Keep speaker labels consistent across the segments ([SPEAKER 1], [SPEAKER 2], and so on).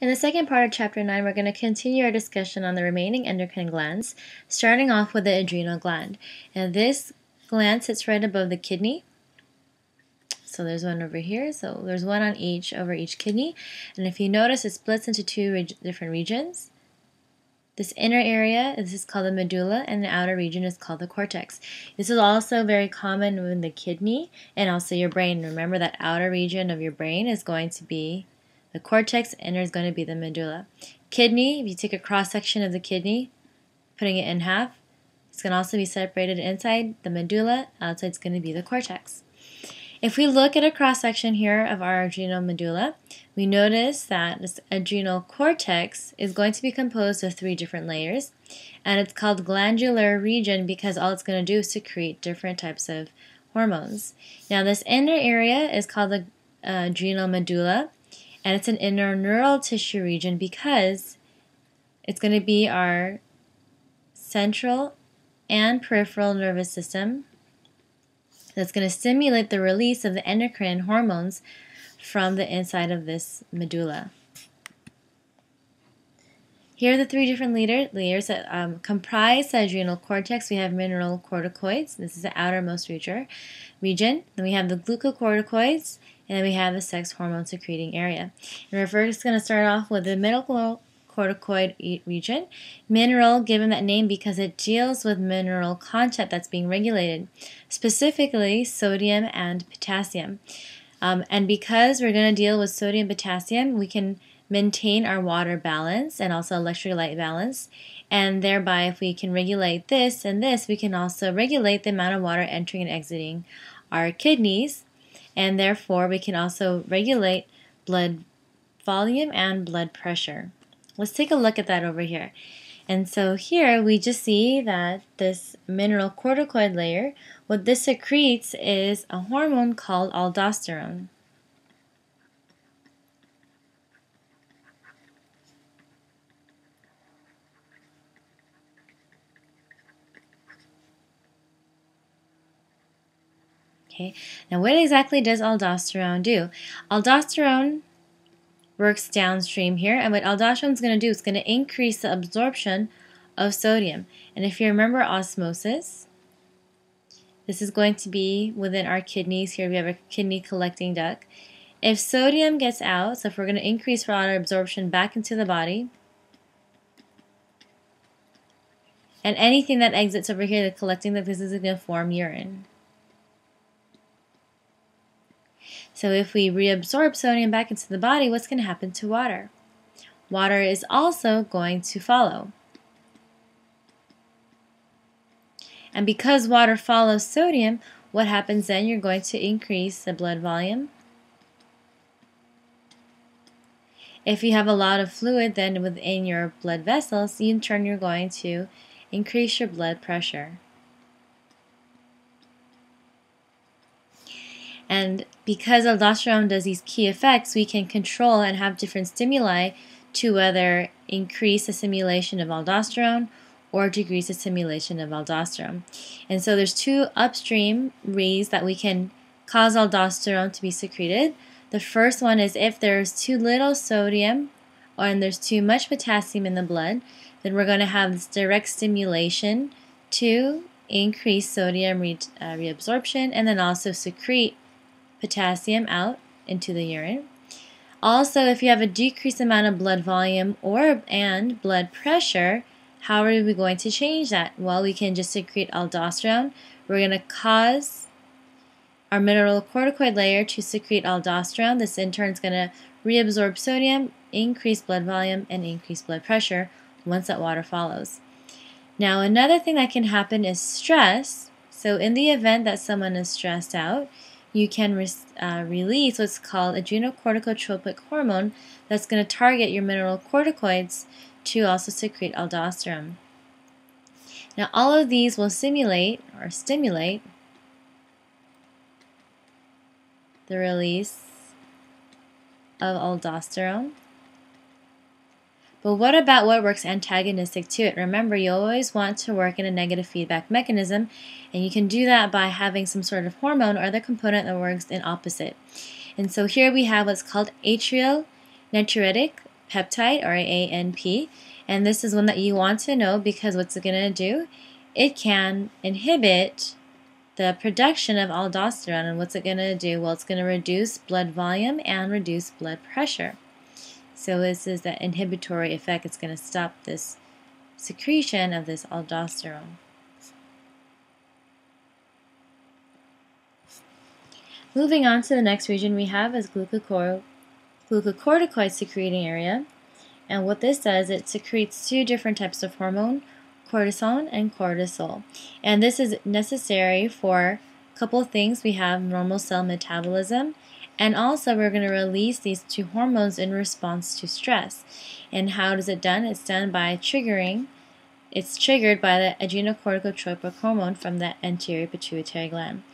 [SPEAKER 1] In the second part of chapter 9, we're going to continue our discussion on the remaining endocrine glands, starting off with the adrenal gland. And this gland sits right above the kidney. So there's one over here. So there's one on each over each kidney. And if you notice, it splits into two reg different regions. This inner area, this is called the medulla, and the outer region is called the cortex. This is also very common in the kidney and also your brain. Remember that outer region of your brain is going to be the cortex inner is going to be the medulla. Kidney, if you take a cross section of the kidney, putting it in half, it's going to also be separated inside the medulla, outside it's going to be the cortex. If we look at a cross section here of our adrenal medulla, we notice that this adrenal cortex is going to be composed of three different layers, and it's called glandular region because all it's going to do is secrete different types of hormones. Now, this inner area is called the uh, adrenal medulla, and it's an inner neural tissue region because it's going to be our central and peripheral nervous system that's going to stimulate the release of the endocrine hormones from the inside of this medulla. Here are the three different layers that um, comprise the adrenal cortex. We have mineral corticoids. This is the outermost region. Then we have the glucocorticoids, and then we have the sex hormone secreting area. And we're first going to start off with the mineral corticoid region. Mineral, given that name because it deals with mineral content that's being regulated, specifically sodium and potassium. Um, and because we're going to deal with sodium potassium, we can maintain our water balance and also electrolyte balance. And thereby, if we can regulate this and this, we can also regulate the amount of water entering and exiting our kidneys and therefore we can also regulate blood volume and blood pressure. Let's take a look at that over here. And so here we just see that this mineral corticoid layer, what this secretes is a hormone called aldosterone. Okay, now what exactly does aldosterone do? Aldosterone works downstream here, and what aldosterone is going to do is going to increase the absorption of sodium. And if you remember osmosis, this is going to be within our kidneys. Here we have a kidney collecting duct. If sodium gets out, so if we're going to increase water absorption back into the body, and anything that exits over here, the collecting duct, this is going to form urine. So if we reabsorb sodium back into the body, what's going to happen to water? Water is also going to follow. And because water follows sodium, what happens then? You're going to increase the blood volume. If you have a lot of fluid then within your blood vessels, in turn you're going to increase your blood pressure. And because aldosterone does these key effects, we can control and have different stimuli to whether increase the stimulation of aldosterone or decrease the stimulation of aldosterone. And so there's two upstream ways that we can cause aldosterone to be secreted. The first one is if there's too little sodium or and there's too much potassium in the blood, then we're going to have this direct stimulation to increase sodium re, uh, reabsorption and then also secrete potassium out into the urine. Also, if you have a decreased amount of blood volume or and blood pressure, how are we going to change that? Well, we can just secrete aldosterone. We're going to cause our mineralocorticoid layer to secrete aldosterone. This in turn is going to reabsorb sodium, increase blood volume, and increase blood pressure once that water follows. Now, another thing that can happen is stress. So, in the event that someone is stressed out, you can re uh, release what's called adrenocorticotropic hormone that's going to target your mineralocorticoids to also secrete aldosterone. Now, all of these will simulate or stimulate the release of aldosterone but what about what works antagonistic to it? Remember, you always want to work in a negative feedback mechanism, and you can do that by having some sort of hormone or other component that works in opposite. And so here we have what's called atrial natriuretic peptide or ANP. And this is one that you want to know because what's it going to do? It can inhibit the production of aldosterone. And what's it going to do? Well, it's going to reduce blood volume and reduce blood pressure. So this is the inhibitory effect. It's going to stop this secretion of this aldosterone. Moving on to the next region we have is glucocorticoid secreting area. And what this does, it secretes two different types of hormone, cortisone and cortisol. And this is necessary for a couple of things. We have normal cell metabolism, and also we're going to release these two hormones in response to stress. And how does it done? It's done by triggering it's triggered by the adrenocorticotropic hormone from the anterior pituitary gland.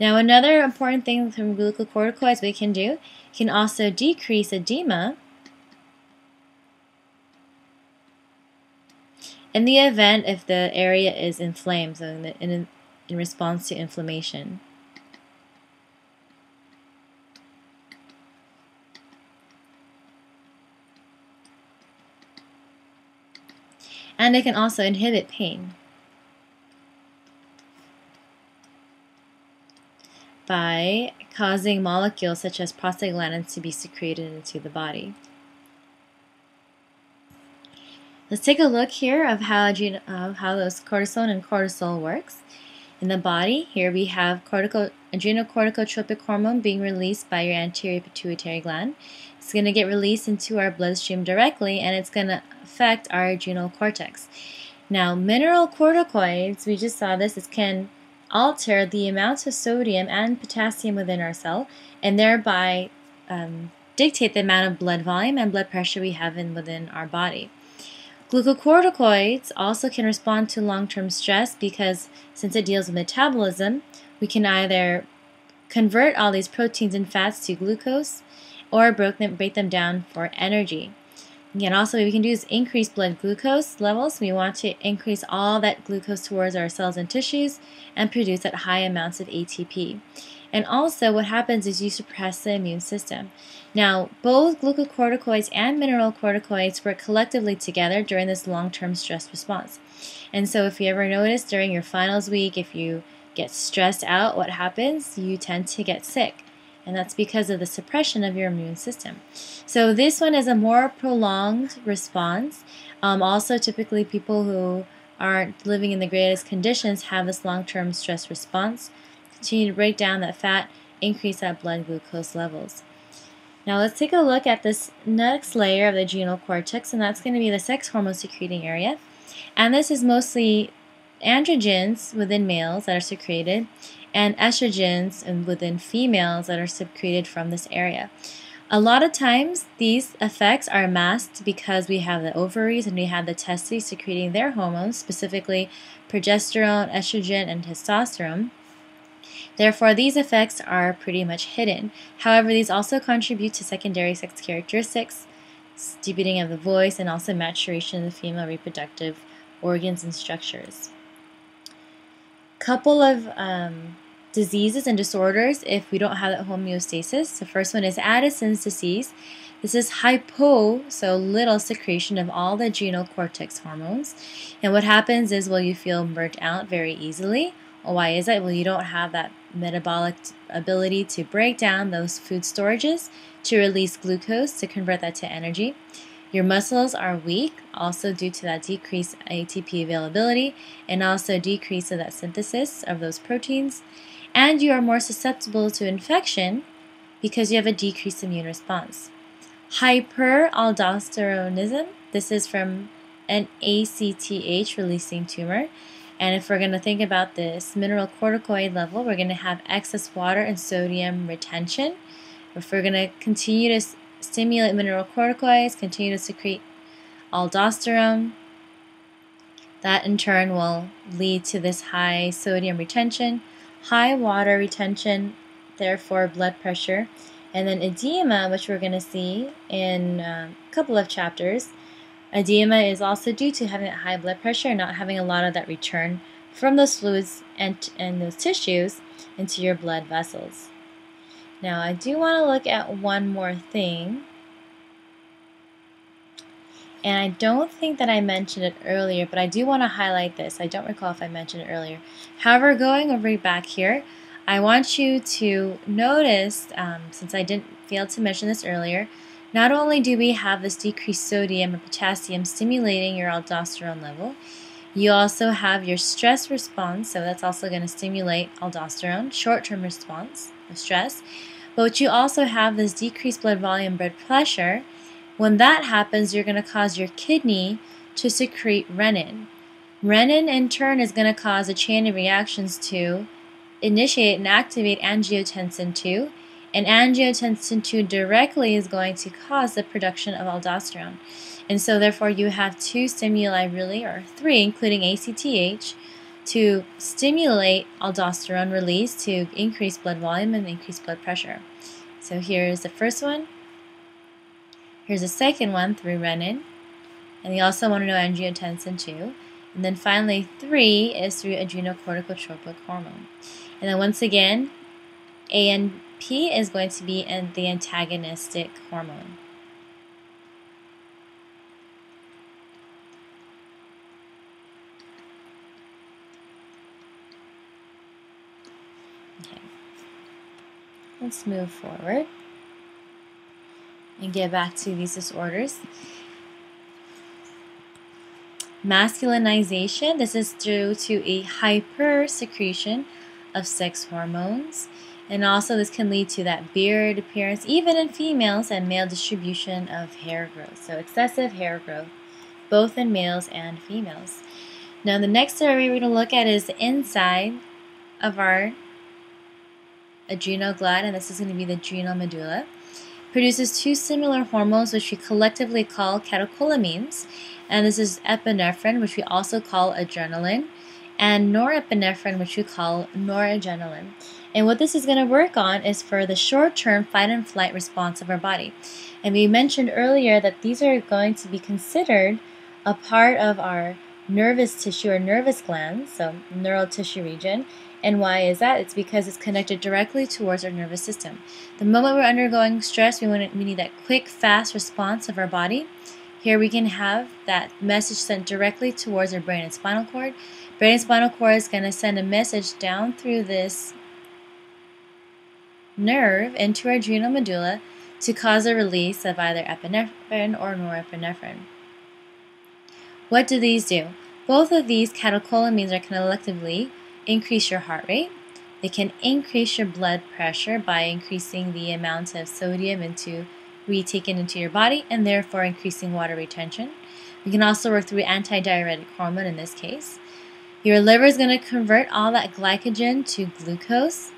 [SPEAKER 1] Now, another important thing from glucocorticoids we can do can also decrease edema in the event if the area is inflamed, so in, the, in, in response to inflammation. And it can also inhibit pain by causing molecules such as prostaglandins to be secreted into the body. Let's take a look here of how, how those cortisone and cortisol works. In the body, here we have cortico, adrenocorticotropic hormone being released by your anterior pituitary gland. It's going to get released into our bloodstream directly and it's going to affect our adrenal cortex. Now, mineral corticoids, we just saw this, this can alter the amount of sodium and potassium within our cell and thereby um, dictate the amount of blood volume and blood pressure we have in within our body. Glucocorticoids also can respond to long-term stress because since it deals with metabolism, we can either convert all these proteins and fats to glucose or break them, break them down for energy. And also, what we can do is increase blood glucose levels. We want to increase all that glucose towards our cells and tissues and produce at high amounts of ATP. And also, what happens is you suppress the immune system. Now, both glucocorticoids and mineral corticoids work collectively together during this long term stress response. And so, if you ever notice during your finals week, if you get stressed out, what happens? You tend to get sick and that's because of the suppression of your immune system. So this one is a more prolonged response. Um, also, typically people who aren't living in the greatest conditions have this long-term stress response. Continue to break down that fat, increase that blood glucose levels. Now let's take a look at this next layer of the adrenal cortex, and that's going to be the sex hormone secreting area. And this is mostly androgens within males that are secreted, and estrogens and within females that are secreted from this area. A lot of times, these effects are masked because we have the ovaries and we have the testes secreting their hormones, specifically progesterone, estrogen, and testosterone. Therefore, these effects are pretty much hidden. However, these also contribute to secondary sex characteristics, deepening of the voice, and also maturation of the female reproductive organs and structures. Couple of um, diseases and disorders if we don't have that homeostasis. The first one is Addison's disease. This is hypo, so little secretion of all the adrenal cortex hormones. And what happens is, well, you feel burnt out very easily. Well, why is that? Well, you don't have that metabolic ability to break down those food storages to release glucose to convert that to energy. Your muscles are weak, also due to that decreased ATP availability and also decrease of that synthesis of those proteins and you are more susceptible to infection because you have a decreased immune response. Hyperaldosteronism, this is from an ACTH releasing tumor. And if we're going to think about this mineral corticoid level, we're going to have excess water and sodium retention. If we're going to continue to stimulate mineral corticoids, continue to secrete aldosterone, that in turn will lead to this high sodium retention, high water retention, therefore blood pressure, and then edema, which we're going to see in um, a couple of chapters. Edema is also due to having high blood pressure and not having a lot of that return from those fluids and, and those tissues into your blood vessels. Now, I do want to look at one more thing. And I don't think that I mentioned it earlier, but I do want to highlight this. I don't recall if I mentioned it earlier. However, going over back here, I want you to notice, um, since I didn't fail to mention this earlier, not only do we have this decreased sodium and potassium stimulating your aldosterone level, you also have your stress response, so that's also going to stimulate aldosterone, short-term response of stress. But you also have this decreased blood volume, blood pressure. When that happens, you're going to cause your kidney to secrete renin. Renin, in turn, is going to cause a chain of reactions to initiate and activate angiotensin 2, and angiotensin 2 directly is going to cause the production of aldosterone. And so, therefore, you have two stimuli, really, or three, including ACTH, to stimulate aldosterone release to increase blood volume and increase blood pressure. So, here's the first one. Here's a second one through renin. And you also want to know angiotensin 2. And then finally, three is through adrenocorticotropic hormone. And then once again, ANP is going to be in the antagonistic hormone. Okay. Let's move forward and get back to these disorders. Masculinization, this is due to a hypersecretion of sex hormones. And also this can lead to that beard appearance, even in females, and male distribution of hair growth. So excessive hair growth, both in males and females. Now the next area we're going to look at is the inside of our adrenal gland, and this is going to be the adrenal medulla. Produces two similar hormones which we collectively call catecholamines, and this is epinephrine, which we also call adrenaline, and norepinephrine, which we call noradrenaline. And what this is going to work on is for the short-term fight and flight response of our body. And we mentioned earlier that these are going to be considered a part of our nervous tissue or nervous glands, so neural tissue region. And why is that? It's because it's connected directly towards our nervous system. The moment we're undergoing stress, we, want we need that quick, fast response of our body. Here we can have that message sent directly towards our brain and spinal cord. Brain and spinal cord is going to send a message down through this nerve into our adrenal medulla to cause a release of either epinephrine or norepinephrine. What do these do? Both of these catecholamines are collectively increase your heart rate. They can increase your blood pressure by increasing the amount of sodium into retaken into your body and therefore increasing water retention. We can also work through antidiuretic hormone in this case. Your liver is going to convert all that glycogen to glucose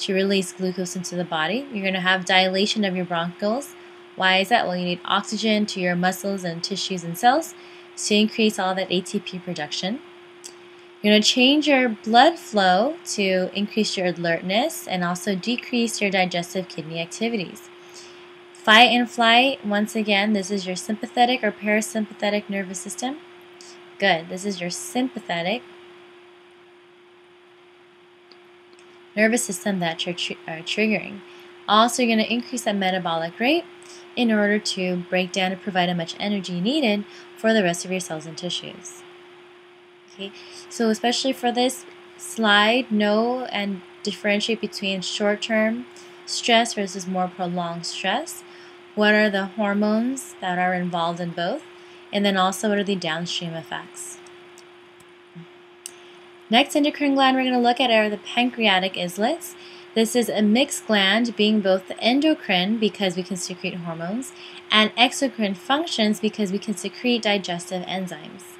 [SPEAKER 1] to release glucose into the body. You're going to have dilation of your bronchioles. Why is that? Well, you need oxygen to your muscles and tissues and cells to increase all that ATP production. You're going to change your blood flow to increase your alertness and also decrease your digestive kidney activities. Fight and flight, once again, this is your sympathetic or parasympathetic nervous system. Good. This is your sympathetic nervous system that you're tr are triggering. Also, you're going to increase that metabolic rate in order to break down and provide as much energy needed for the rest of your cells and tissues. Okay, so especially for this slide, know and differentiate between short-term stress versus more prolonged stress. What are the hormones that are involved in both? And then also what are the downstream effects? Next endocrine gland we're going to look at are the pancreatic islets. This is a mixed gland being both endocrine because we can secrete hormones and exocrine functions because we can secrete digestive enzymes.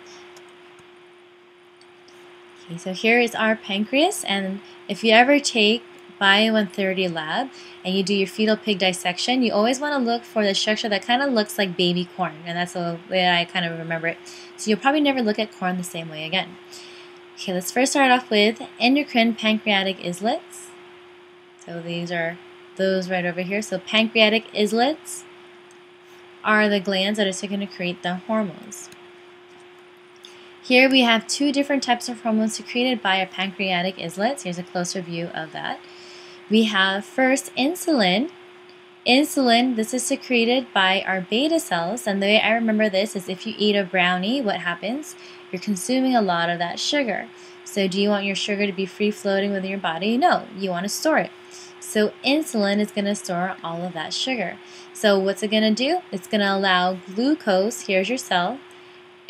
[SPEAKER 1] Okay, so here is our pancreas and if you ever take Bio 130 lab and you do your fetal pig dissection, you always want to look for the structure that kind of looks like baby corn and that's the way I kind of remember it. So you'll probably never look at corn the same way again. Okay, let's first start off with endocrine pancreatic islets. So these are those right over here. So pancreatic islets are the glands that are going to create the hormones. Here we have two different types of hormones secreted by our pancreatic islets. Here's a closer view of that. We have first insulin, Insulin, this is secreted by our beta cells, and the way I remember this is if you eat a brownie, what happens? You're consuming a lot of that sugar. So do you want your sugar to be free floating within your body? No, you want to store it. So insulin is going to store all of that sugar. So what's it going to do? It's going to allow glucose, here's your cell.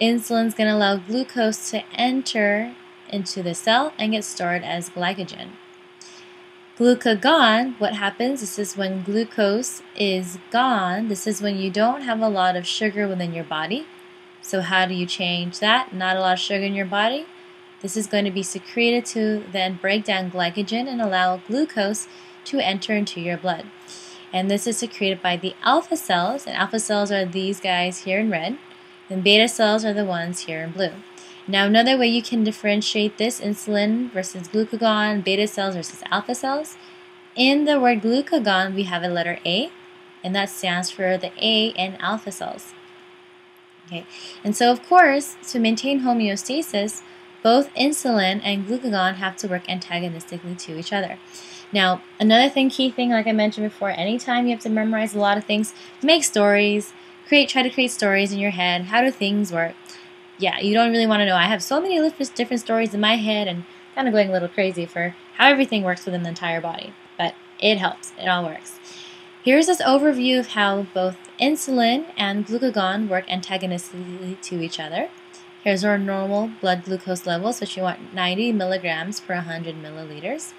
[SPEAKER 1] Insulin's going to allow glucose to enter into the cell and get stored as glycogen. Glucagon, what happens? This is when glucose is gone. This is when you don't have a lot of sugar within your body. So how do you change that? Not a lot of sugar in your body. This is going to be secreted to then break down glycogen and allow glucose to enter into your blood. And this is secreted by the alpha cells, and alpha cells are these guys here in red, and beta cells are the ones here in blue. Now another way you can differentiate this insulin versus glucagon, beta cells versus alpha cells, in the word glucagon we have a letter A and that stands for the A in alpha cells. Okay, and so of course to maintain homeostasis both insulin and glucagon have to work antagonistically to each other. Now, another thing, key thing, like I mentioned before, anytime you have to memorize a lot of things, make stories, create, try to create stories in your head. How do things work? yeah, you don't really want to know. I have so many different stories in my head and kind of going a little crazy for how everything works within the entire body. But it helps. It all works. Here's this overview of how both insulin and glucagon work antagonistically to each other. Here's our normal blood glucose levels, which you want 90 milligrams per 100 milliliters.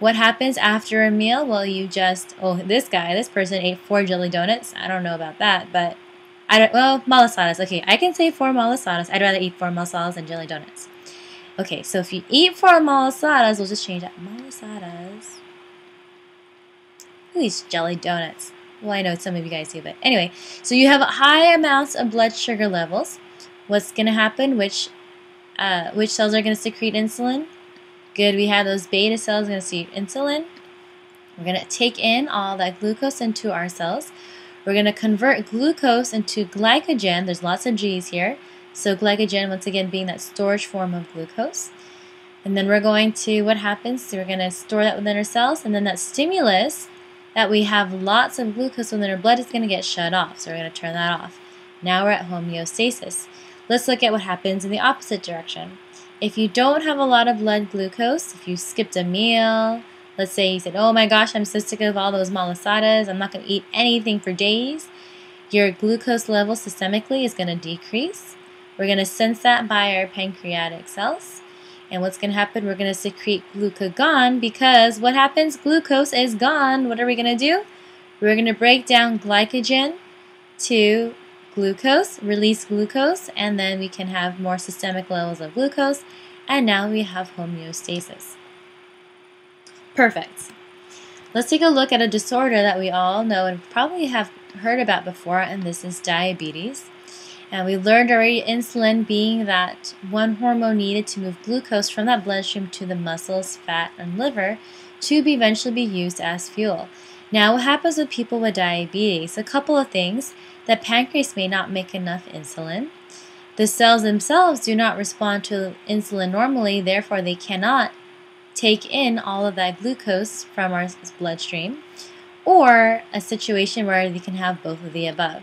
[SPEAKER 1] What happens after a meal? Well, you just, oh, this guy, this person ate four jelly donuts. I don't know about that, but I don't, well, malasadas. Okay, I can say four malasadas. I'd rather eat four malasadas than jelly donuts. Okay, so if you eat four malasadas, we'll just change that. Malasadas. Who eats jelly donuts? Well, I know some of you guys do, but anyway. So you have high amounts of blood sugar levels. What's going to happen? Which, uh, which cells are going to secrete insulin? Good, we have those beta cells going to secrete insulin. We're going to take in all that glucose into our cells. We're going to convert glucose into glycogen. There's lots of G's here. So glycogen, once again, being that storage form of glucose. And then we're going to, what happens? So we're going to store that within our cells. And then that stimulus, that we have lots of glucose within our blood, is going to get shut off. So we're going to turn that off. Now we're at homeostasis. Let's look at what happens in the opposite direction. If you don't have a lot of blood glucose, if you skipped a meal, Let's say you said, oh my gosh, I'm so sick of all those malasadas. I'm not going to eat anything for days. Your glucose level systemically is going to decrease. We're going to sense that by our pancreatic cells. And what's going to happen? We're going to secrete glucagon because what happens? Glucose is gone. What are we going to do? We're going to break down glycogen to glucose, release glucose, and then we can have more systemic levels of glucose. And now we have homeostasis. Perfect. Let's take a look at a disorder that we all know and probably have heard about before, and this is diabetes. And we learned already insulin being that one hormone needed to move glucose from that bloodstream to the muscles, fat, and liver to be eventually be used as fuel. Now, what happens with people with diabetes? A couple of things. The pancreas may not make enough insulin. The cells themselves do not respond to insulin normally, therefore, they cannot take in all of that glucose from our bloodstream, or a situation where you can have both of the above.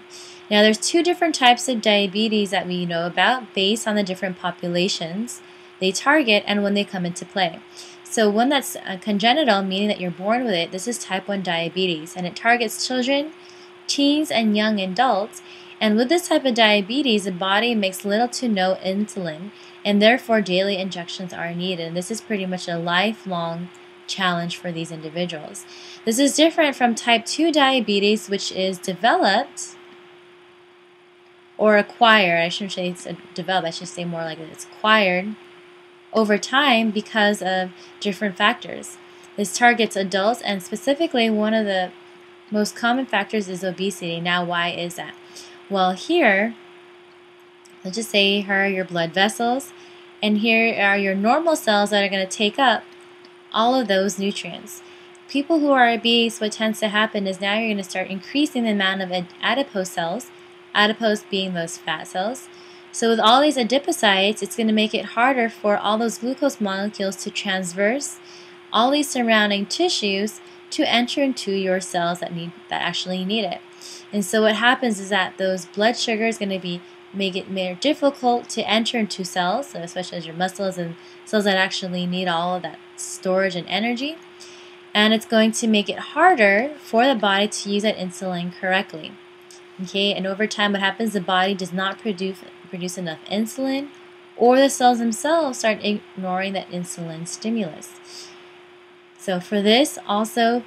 [SPEAKER 1] Now, there's two different types of diabetes that we know about based on the different populations they target and when they come into play. So, one that's uh, congenital, meaning that you're born with it, this is type 1 diabetes, and it targets children, teens, and young adults. And with this type of diabetes, the body makes little to no insulin, and therefore daily injections are needed. This is pretty much a lifelong challenge for these individuals. This is different from type 2 diabetes, which is developed or acquired. I shouldn't say it's developed, I should say more like it's acquired over time because of different factors. This targets adults, and specifically, one of the most common factors is obesity. Now, why is that? Well, here, let's just say here are your blood vessels, and here are your normal cells that are going to take up all of those nutrients. People who are obese, what tends to happen is now you're going to start increasing the amount of adipose cells, adipose being those fat cells. So with all these adipocytes, it's going to make it harder for all those glucose molecules to transverse all these surrounding tissues to enter into your cells that need that actually need it. And so what happens is that those blood sugar is going to be make it more difficult to enter into cells, especially as your muscles and cells that actually need all of that storage and energy. And it's going to make it harder for the body to use that insulin correctly. Okay, and over time what happens the body does not produce produce enough insulin or the cells themselves start ignoring that insulin stimulus. So for this also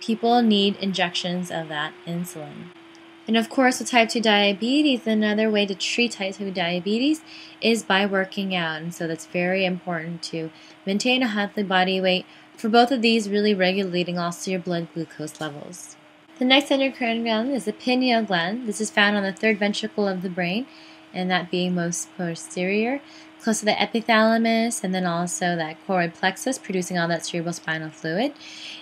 [SPEAKER 1] people need injections of that insulin. And of course, with type 2 diabetes, another way to treat type 2 diabetes is by working out. And so that's very important to maintain a healthy body weight for both of these, really regulating also your blood glucose levels. The next endocrine gland is the pineal gland. This is found on the third ventricle of the brain, and that being most posterior, close to the epithalamus, and then also that choroid plexus, producing all that cerebrospinal fluid.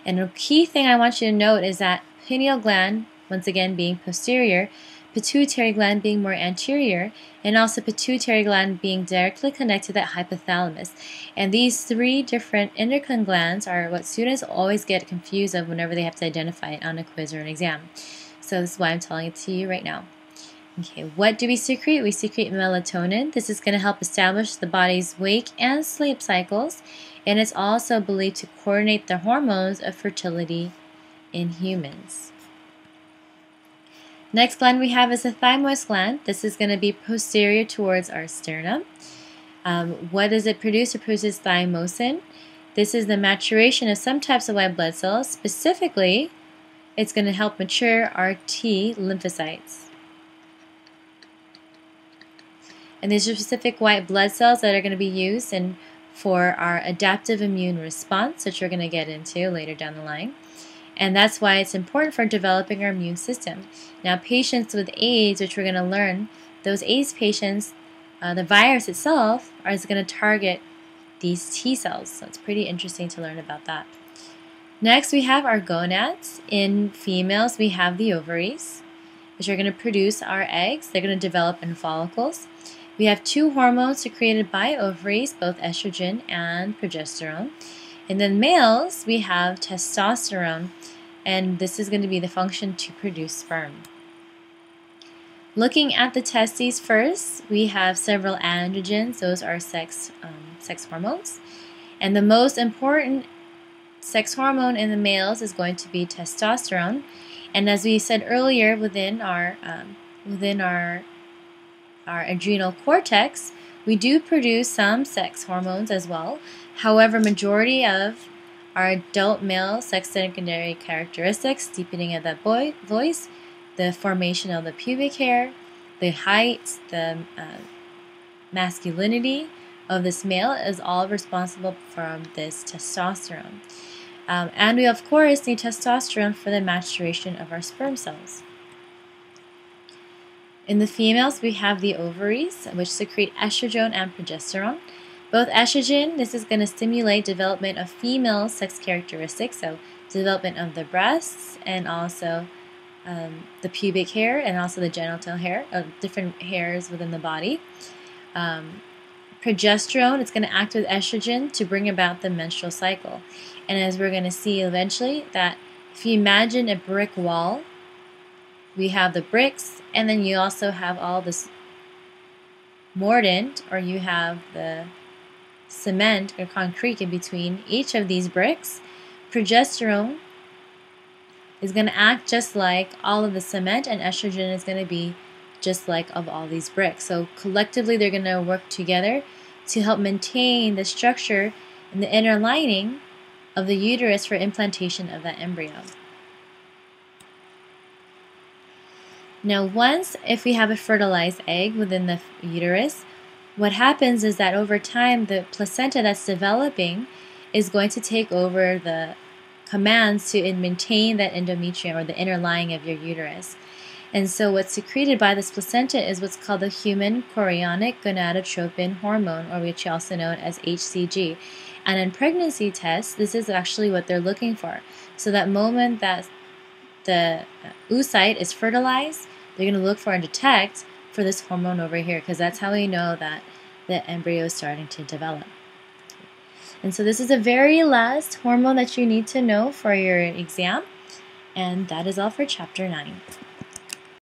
[SPEAKER 1] And a key thing I want you to note is that pineal gland once again being posterior, pituitary gland being more anterior, and also pituitary gland being directly connected to that hypothalamus. And these three different endocrine glands are what students always get confused of whenever they have to identify it on a quiz or an exam. So this is why I'm telling it to you right now. Okay, what do we secrete? We secrete melatonin. This is going to help establish the body's wake and sleep cycles, and it's also believed to coordinate the hormones of fertility in humans. Next gland we have is the thymus gland. This is going to be posterior towards our sternum. Um, what does it produce? It produces thymosin. This is the maturation of some types of white blood cells. Specifically, it's going to help mature our T lymphocytes. And these are specific white blood cells that are going to be used in, for our adaptive immune response, which we're going to get into later down the line and that's why it's important for developing our immune system. Now, patients with AIDS, which we're going to learn, those AIDS patients, uh, the virus itself is going to target these T cells. So it's pretty interesting to learn about that. Next, we have our gonads. In females, we have the ovaries, which are going to produce our eggs. They're going to develop in follicles. We have two hormones secreted by ovaries, both estrogen and progesterone. And then males, we have testosterone, and this is going to be the function to produce sperm. Looking at the testes first, we have several androgens. Those are sex, um, sex hormones. And the most important sex hormone in the males is going to be testosterone. And as we said earlier, within our um, within our our adrenal cortex, we do produce some sex hormones as well. However, majority of our adult male sex secondary characteristics, deepening of that boy, voice, the formation of the pubic hair, the height, the uh, masculinity of this male is all responsible from this testosterone. Um, and we, of course, need testosterone for the maturation of our sperm cells. In the females, we have the ovaries, which secrete estrogen and progesterone. Both estrogen, this is going to stimulate development of female sex characteristics, so development of the breasts and also um, the pubic hair and also the genital hair, of different hairs within the body. Um, progesterone, it's going to act with estrogen to bring about the menstrual cycle. And as we're going to see eventually, that if you imagine a brick wall, we have the bricks, and then you also have all this mordant, or you have the cement or concrete in between each of these bricks, progesterone is going to act just like all of the cement and estrogen is going to be just like of all these bricks. So collectively they're going to work together to help maintain the structure and the inner lining of the uterus for implantation of that embryo. Now once if we have a fertilized egg within the uterus, what happens is that over time, the placenta that's developing is going to take over the commands to maintain that endometrium or the inner lining of your uterus. And so what's secreted by this placenta is what's called the human chorionic gonadotropin hormone, or which you also know as HCG. And in pregnancy tests, this is actually what they're looking for. So that moment that the oocyte is fertilized, they're going to look for and detect for this hormone over here because that's how we know that the embryo is starting to develop. And so this is the very last hormone that you need to know for your exam. And that is all for chapter 9.